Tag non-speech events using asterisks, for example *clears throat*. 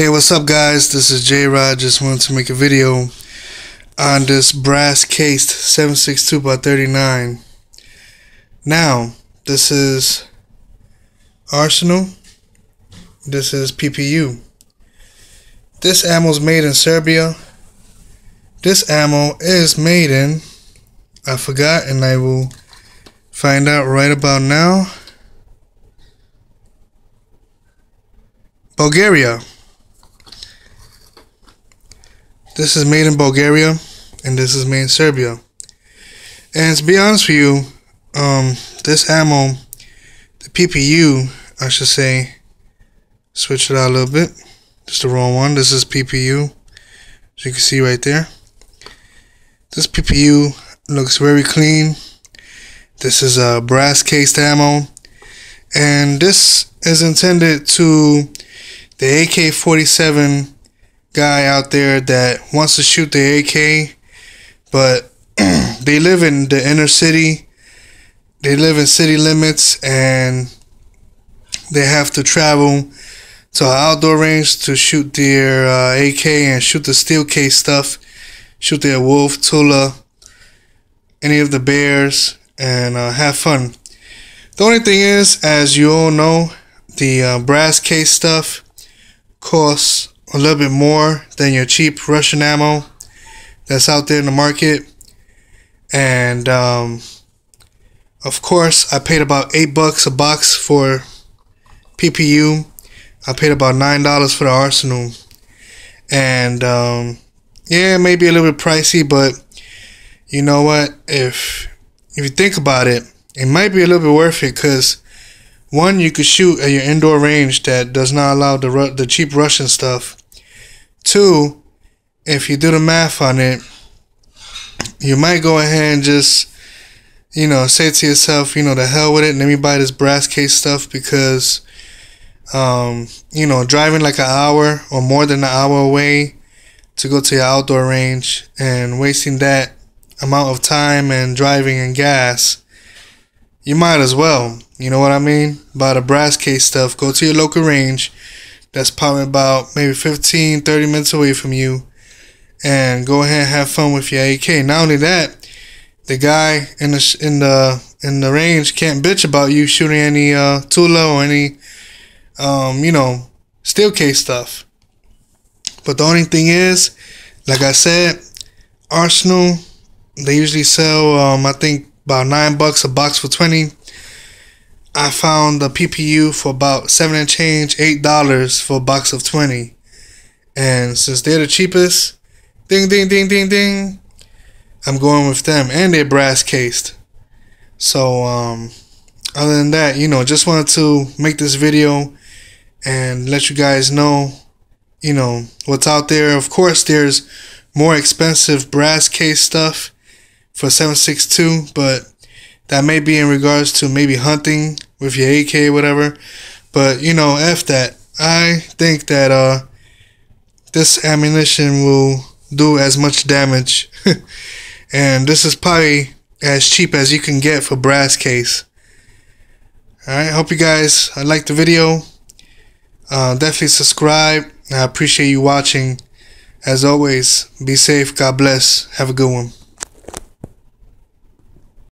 Hey, what's up, guys? This is J Rod. Just wanted to make a video on this brass cased 762 by 39. Now, this is Arsenal. This is PPU. This ammo is made in Serbia. This ammo is made in, I forgot, and I will find out right about now. Bulgaria. This is made in Bulgaria, and this is made in Serbia. And to be honest with you, um, this ammo, the PPU, I should say, switch it out a little bit. Just the wrong one. This is PPU, as you can see right there. This PPU looks very clean. This is a brass cased ammo, and this is intended to the AK-47 guy out there that wants to shoot the AK, but *clears throat* they live in the inner city. They live in city limits and they have to travel to an outdoor range to shoot their uh, AK and shoot the steel case stuff, shoot their wolf, tula, any of the bears, and uh, have fun. The only thing is, as you all know, the uh, brass case stuff costs a little bit more than your cheap Russian ammo that's out there in the market. And um, of course, I paid about eight bucks a box for PPU. I paid about nine dollars for the Arsenal, and um, yeah, maybe a little bit pricey, but you know what? If if you think about it, it might be a little bit worth it because one, you could shoot at your indoor range that does not allow the the cheap Russian stuff, Two, if you do the math on it, you might go ahead and just, you know, say to yourself, you know, the hell with it, let me buy this brass case stuff because, um, you know, driving like an hour or more than an hour away to go to your outdoor range and wasting that amount of time and driving and gas, you might as well. You know what I mean? Buy the brass case stuff, go to your local range that's probably about maybe 15, 30 minutes away from you and go ahead and have fun with your AK. Not only that, the guy in the in the in the range can't bitch about you shooting any uh, Tula or any um, you know steel case stuff. But the only thing is, like I said, Arsenal they usually sell um, I think about nine bucks a box for twenty. I found the PPU for about seven and change, eight dollars for a box of twenty. And since they're the cheapest, ding ding ding ding ding, I'm going with them. And they're brass cased. So um other than that, you know, just wanted to make this video and let you guys know, you know, what's out there. Of course there's more expensive brass case stuff for 762, but that may be in regards to maybe hunting with your AK, whatever. But you know, f that. I think that uh, this ammunition will do as much damage, *laughs* and this is probably as cheap as you can get for brass case. All right, hope you guys uh, like the video. Uh, definitely subscribe. I appreciate you watching. As always, be safe. God bless. Have a good one.